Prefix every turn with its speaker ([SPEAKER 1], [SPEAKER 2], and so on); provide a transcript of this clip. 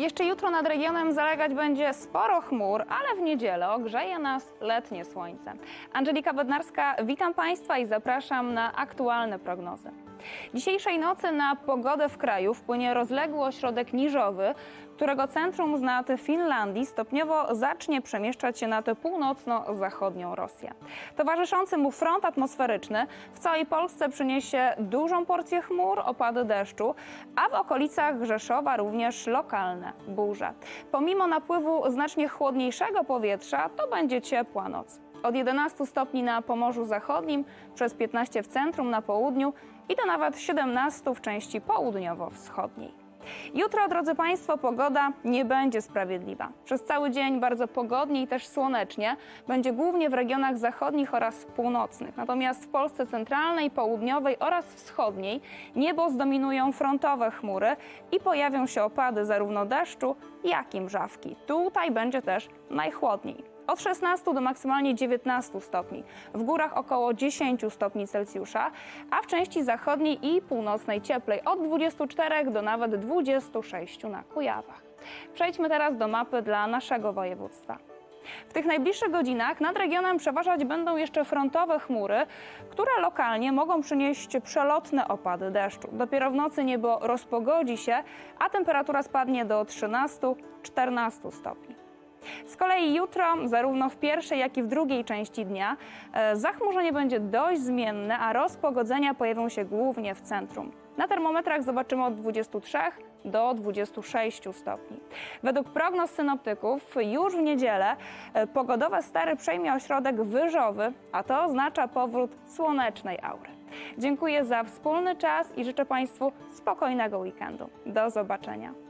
[SPEAKER 1] Jeszcze jutro nad regionem zalegać będzie sporo chmur, ale w niedzielę ogrzeje nas letnie słońce. Angelika Bednarska, witam Państwa i zapraszam na aktualne prognozy. Dzisiejszej nocy na pogodę w kraju wpłynie rozległy ośrodek niżowy, którego centrum z Finlandii stopniowo zacznie przemieszczać się nad północno-zachodnią Rosję. Towarzyszący mu front atmosferyczny w całej Polsce przyniesie dużą porcję chmur, opady deszczu, a w okolicach Rzeszowa również lokalne burze. Pomimo napływu znacznie chłodniejszego powietrza, to będzie ciepła noc. Od 11 stopni na Pomorzu Zachodnim, przez 15 w centrum, na południu i do nawet 17 w części południowo-wschodniej. Jutro, drodzy Państwo, pogoda nie będzie sprawiedliwa. Przez cały dzień bardzo pogodnie i też słonecznie. Będzie głównie w regionach zachodnich oraz północnych. Natomiast w Polsce centralnej, południowej oraz wschodniej niebo zdominują frontowe chmury i pojawią się opady zarówno deszczu, jak i mrzawki. Tutaj będzie też najchłodniej. Od 16 do maksymalnie 19 stopni. W górach około 10 stopni Celsjusza, a w części zachodniej i północnej cieplej od 24 do nawet 26 na Kujawach. Przejdźmy teraz do mapy dla naszego województwa. W tych najbliższych godzinach nad regionem przeważać będą jeszcze frontowe chmury, które lokalnie mogą przynieść przelotne opady deszczu. Dopiero w nocy niebo rozpogodzi się, a temperatura spadnie do 13-14 stopni. Z kolei jutro, zarówno w pierwszej, jak i w drugiej części dnia, e, zachmurzenie będzie dość zmienne, a rozpogodzenia pojawią się głównie w centrum. Na termometrach zobaczymy od 23 do 26 stopni. Według prognoz synoptyków już w niedzielę e, pogodowe stary przejmie ośrodek wyżowy, a to oznacza powrót słonecznej aury. Dziękuję za wspólny czas i życzę Państwu spokojnego weekendu. Do zobaczenia.